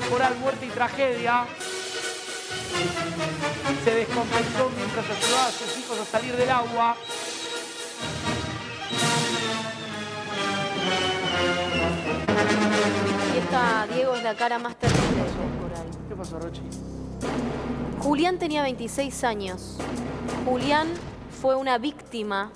Temporal, muerte y tragedia. Se descompensó mientras ayudaba a sus hijos a salir del agua. Y esta, Diego, es la cara más terrible del temporal. ¿Qué pasó, Rochi? Julián tenía 26 años. Julián fue una víctima,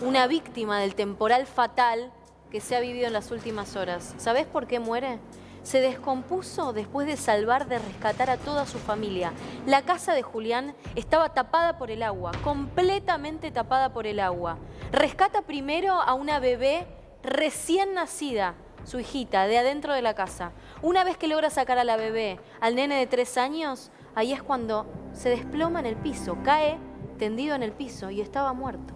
una víctima del temporal fatal que se ha vivido en las últimas horas. ¿Sabés por qué muere? Se descompuso después de salvar, de rescatar a toda su familia. La casa de Julián estaba tapada por el agua, completamente tapada por el agua. Rescata primero a una bebé recién nacida, su hijita, de adentro de la casa. Una vez que logra sacar a la bebé, al nene de tres años, ahí es cuando se desploma en el piso, cae tendido en el piso y estaba muerto.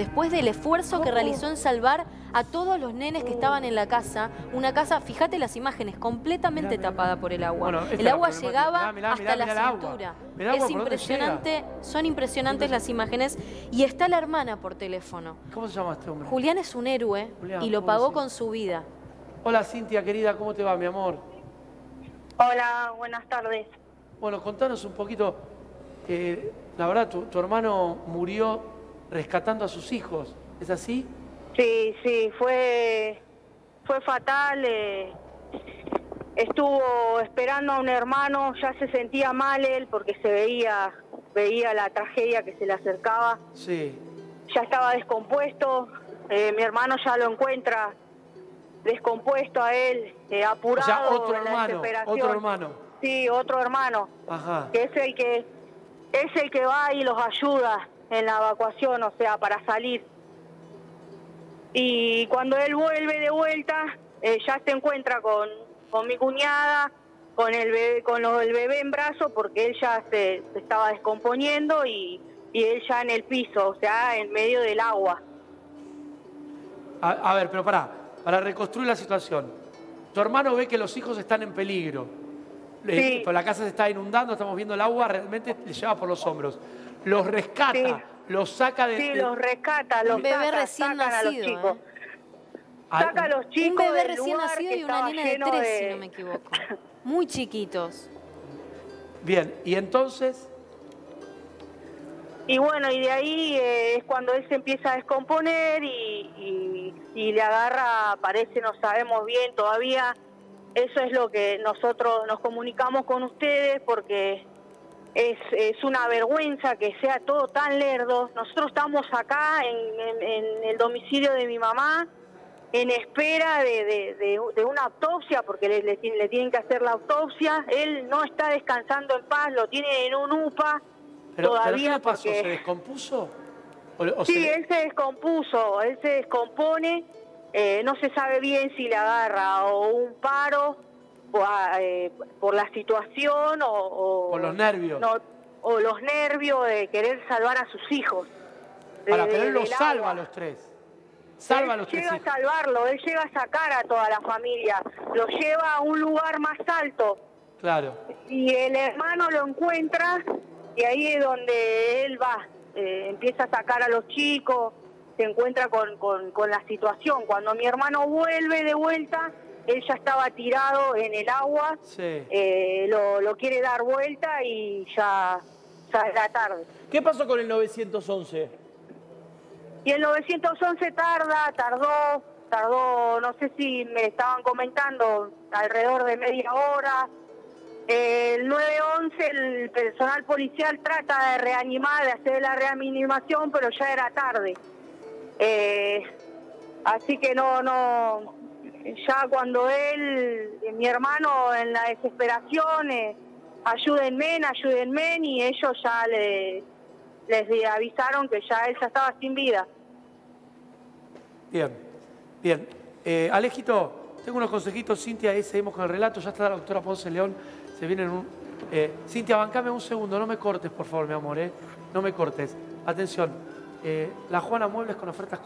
Después del esfuerzo que realizó en salvar a todos los nenes que estaban en la casa, una casa, fíjate las imágenes, completamente tapada por el agua. Bueno, el agua llegaba Mirá, mirá, hasta mirá, la cintura. Mirá el agua es impresionante, son impresionantes las imágenes y está la hermana por teléfono. ¿Cómo se llama este hombre? Julián es un héroe Julián, y lo pagó con su vida. Hola, Cintia, querida, ¿cómo te va, mi amor? Hola, buenas tardes. Bueno, contanos un poquito. eh, la verdad, tu, tu hermano murió rescatando a sus hijos. ¿Es así? Sí, sí, fue, fue fatal. eh, estuvo esperando a un hermano, ya se sentía mal él porque se veía, veía la tragedia que se le acercaba. Sí. Ya estaba descompuesto. eh, mi hermano ya lo encuentra descompuesto a él, eh, O apurado. sea, otro en la hermano, otro hermano. Sí, otro hermano. Ajá. que es el que es el que va y los ayuda en la evacuación, o sea, para salir. Y cuando él vuelve de vuelta, eh, ya se encuentra con, con mi cuñada, con el bebé, con lo- el bebé en brazo, porque él ya se, estaba descomponiendo y, y él ya en el piso, o sea, en medio del agua. A, a ver, pero pará, para reconstruir la situación. Tu hermano ve que los hijos están en peligro. Eh, Sí. pero la casa se está inundando, estamos viendo el agua, realmente le lleva por los hombros. Los rescata, Sí. los saca de... Sí, de- los rescata, los Un bebé saca, recién sacan a los nacido, chicos. ¿eh? Saca a los Un chicos bebé del recién nacido y una nena de tres, de- si no me equivoco. Muy chiquitos. Bien, y entonces, Y bueno, y de ahí eh, es cuando él se empieza a descomponer y, y- y le agarra, parece, no sabemos bien todavía. Eso es lo que nosotros nos comunicamos con ustedes porque es, es una vergüenza que sea todo tan lerdo. Nosotros estamos acá en, en- en el domicilio de mi mamá en espera de, de- de- de una autopsia porque le, le tienen- le tienen que hacer la autopsia. Él no está descansando en paz, lo tiene en un UPA pero, pero ¿qué todavía pasó? porque- ¿Se descompuso? ¿O, o Sí, se- él se descompuso, él se descompone, eh, no se sabe bien si le agarra o un paro o a- eh, por la situación o, o- Por los nervios. no, o los nervios de querer salvar a sus hijos. de- Ahora, pero él los salva a los tres. Salva a Él los tres llega a salvarlo, él llega a sacar a toda la familia, lo lleva a un lugar más alto Claro. y el hermano lo encuentra y ahí es donde él va, eh, empieza a sacar a los chicos, se encuentra con, con- con la situación. Cuando mi hermano vuelve de vuelta, él ya estaba tirado en el agua, Sí. eh, lo, lo quiere dar vuelta y ya, ya es la tarde. ¿Qué pasó con el 911? Y el 911 tarda, tardó, tardó, no sé si me estaban comentando, alrededor de media hora. Eh, El 911, el personal policial trata de reanimar, de hacer la reanimación, pero ya era tarde. Eh, así que no, no, ya cuando él, mi hermano en la desesperación, eh, ayúdenme, ayúdenme, y ellos ya le, les avisaron que ya él ya estaba sin vida. Bien, bien. Eh, Alejito, tengo unos consejitos, Cintia, ahí seguimos con el relato. Ya está la doctora Ponce León, se viene en un... eh, Cintia, bancame un segundo, no me cortes, por favor, mi amor, ¿eh? No me cortes. Atención, eh, la Juana Muebles con ofertas...